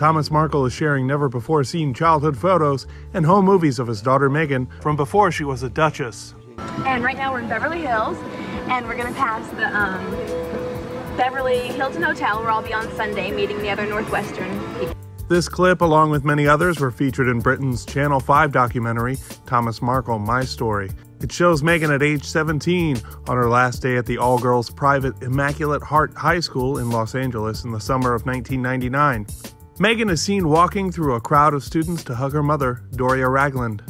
Thomas Markle is sharing never before seen childhood photos and home movies of his daughter Meghan from before she was a Duchess. And right now we're in Beverly Hills, and we're gonna pass the um, Beverly Hilton Hotel, where I'll be on Sunday meeting the other Northwestern people. This clip, along with many others, were featured in Britain's Channel 5 documentary, Thomas Markle My Story. It shows Meghan at age 17 on her last day at the all girls private Immaculate Heart High School in Los Angeles in the summer of 1999. Meghan is seen walking through a crowd of students to hug her mother, Doria Ragland.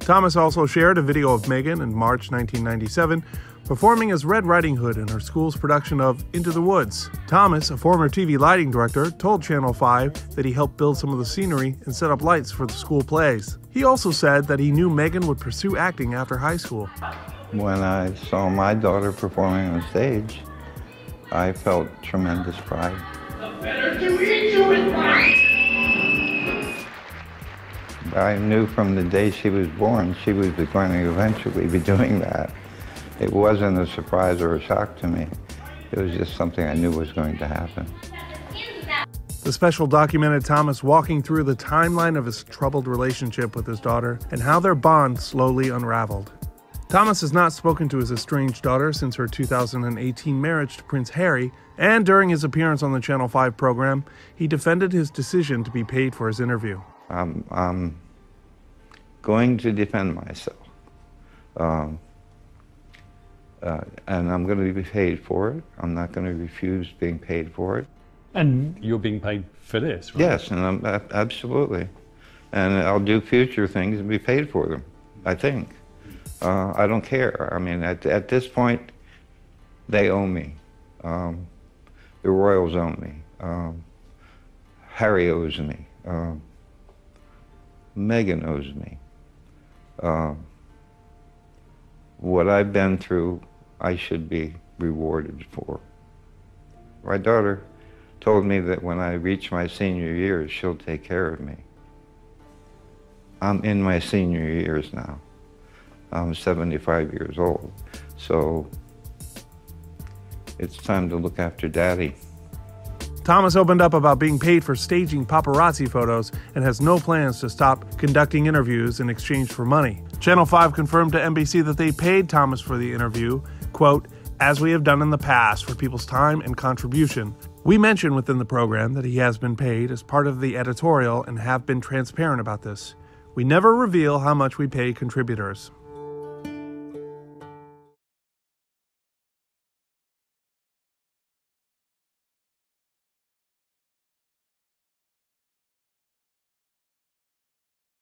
Thomas also shared a video of Meghan in March 1997 performing as Red Riding Hood in her school's production of Into the Woods. Thomas, a former TV lighting director, told Channel 5 that he helped build some of the scenery and set up lights for the school plays. He also said that he knew Meghan would pursue acting after high school. When I saw my daughter performing on stage, I felt tremendous pride. I knew from the day she was born she was going to eventually be doing that. It wasn't a surprise or a shock to me. It was just something I knew was going to happen. The special documented Thomas walking through the timeline of his troubled relationship with his daughter and how their bond slowly unraveled. Thomas has not spoken to his estranged daughter since her 2018 marriage to Prince Harry, and during his appearance on the Channel 5 program, he defended his decision to be paid for his interview. I'm, I'm going to defend myself. Um, uh, and I'm going to be paid for it. I'm not going to refuse being paid for it. And you're being paid for this, right? Yes, and I'm, absolutely. And I'll do future things and be paid for them, I think. Uh, I don't care. I mean, at, at this point, they owe me. Um, the Royals owe me. Um, Harry owes me. Um, Meghan owes me. Uh, what I've been through, I should be rewarded for. My daughter told me that when I reach my senior years, she'll take care of me. I'm in my senior years now. I'm 75 years old, so it's time to look after daddy. Thomas opened up about being paid for staging paparazzi photos and has no plans to stop conducting interviews in exchange for money. Channel 5 confirmed to NBC that they paid Thomas for the interview, quote, as we have done in the past for people's time and contribution. We mention within the program that he has been paid as part of the editorial and have been transparent about this. We never reveal how much we pay contributors.